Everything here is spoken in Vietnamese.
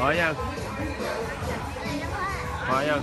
hỏi nhân hỏi nhân